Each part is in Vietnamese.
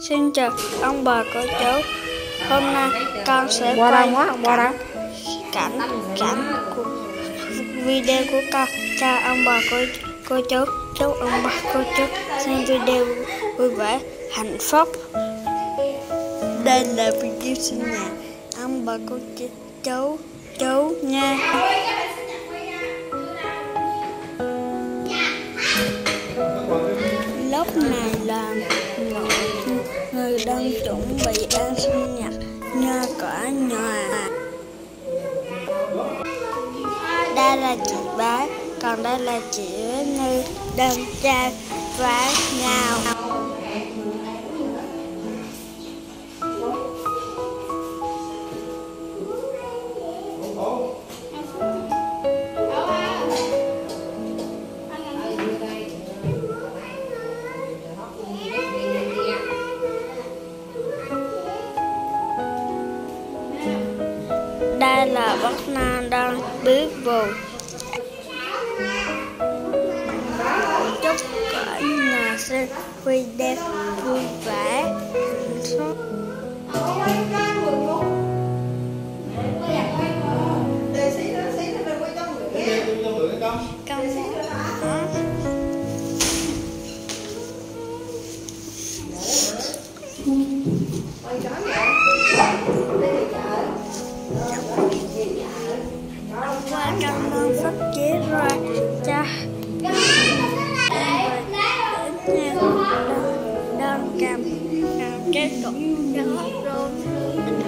Xin chào ông bà cô chú. Hôm nay con sẽ qua quay quá. qua đâu cảnh cảnh của video của con. Chào ông bà cô cô chú. Chúc ông bà cô chú xem video vui vẻ hạnh phúc. Đây là video sinh nhật ông bà cô chú chú, chú nha. Lúc này còn đây là chị như đang trai vái nhau đây là bác nam đang bước vào cả nhà xem video vui vẻ hạnh phúc? Cảm qua cầm cái cục đơn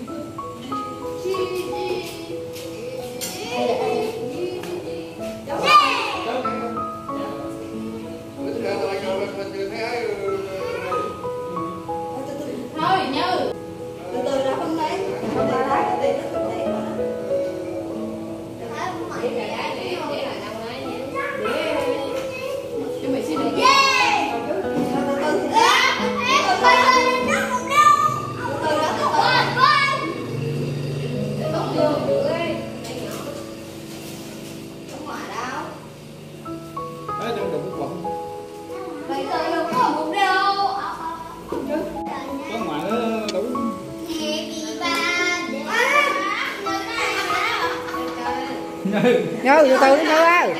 nhớ từ từ đi nhớ ơi.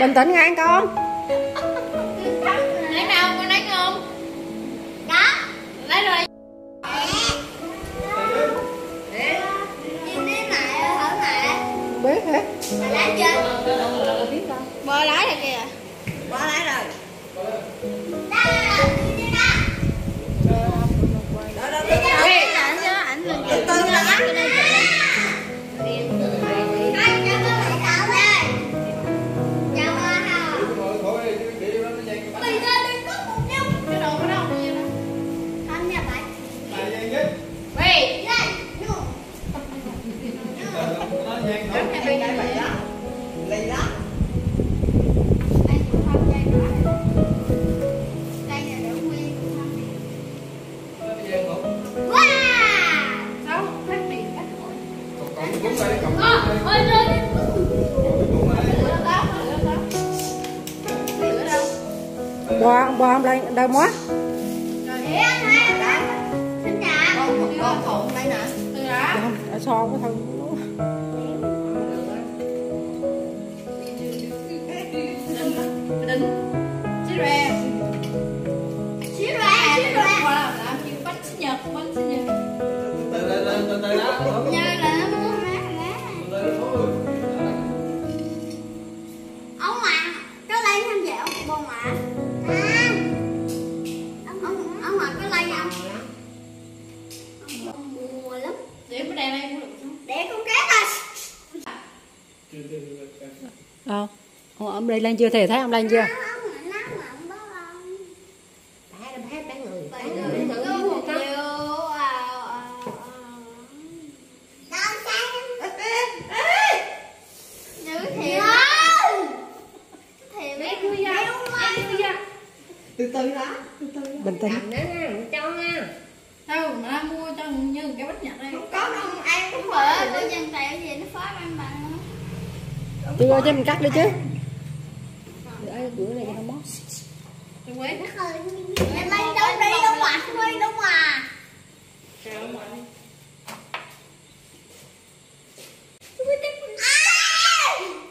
Bình tĩnh nghe con. Lấy đâu, con lấy không? Có Lấy rồi. Biết hả Bơ lái rồi. Kìa. Qua lại rồi bò bò lên đâu quá Con, con Từ đó so cái thân Đinh Chí rè. lắm Buồn lắm Để con đèn này cũng được? Để con cá thôi Đâu? Ông Lan chưa thể thấy ông Lan chưa? Cái bánh nhật. Không có đâu ăn cũng phở Tôi dành tẹo gì nó phá ăn bằng chưa coi cho mình cắt đi chứ. Để bữa này cho nó móc Tôi quét. Em anh đâu đi đâu mà Không đi đâu mà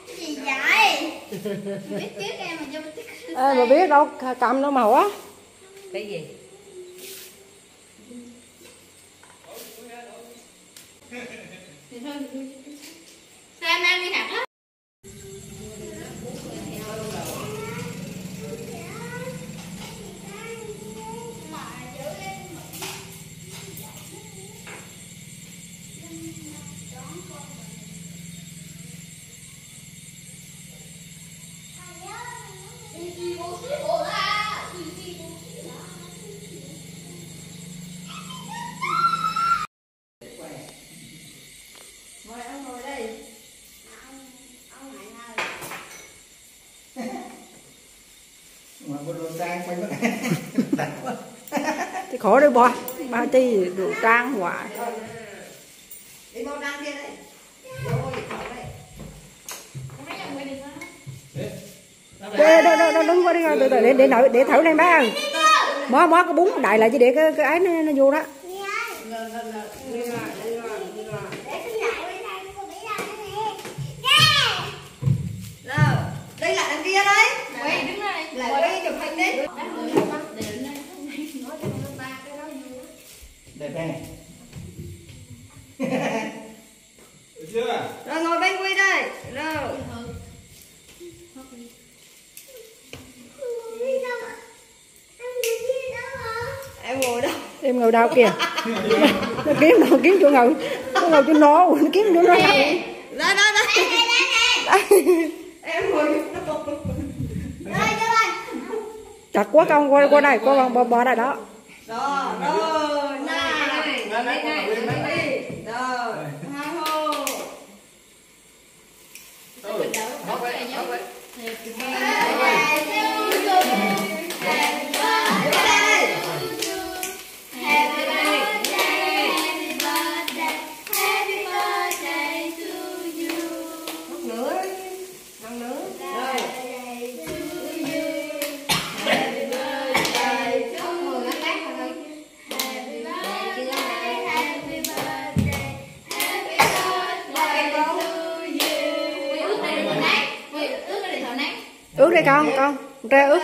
Cái gì vậy? Biết trước em mà cho biết trước Ê, mà biết đâu cầm đâu màu á Cái gì? Mua đồ trang quanh mất thì khổ đấy bò ba chi đồ trang hoài Đi mua trang kia đấy Rồi, khỏi đây Mấy ông quay đi sao? Để, để, để, để, đứng qua đi từ từ để để thử để thử này má ơi mó mó cái bún đại lại chứ để cái cái ấy nó, nó vô đó. Lắm. đẹp này được chưa Rồi ngồi bên quy đây. Rồi Em ngồi đâu em ngồi đâu kìa. Nó kiếm nó kiếm chỗ ngồi. Nó ngồi chỗ nó nó kiếm chỗ nó. Đây đây đây. Em ngồi đâu chặt quá con qua qua đây qua bò bò đây đó. Rồi, rồi, này này, này ra đây con con ra ướt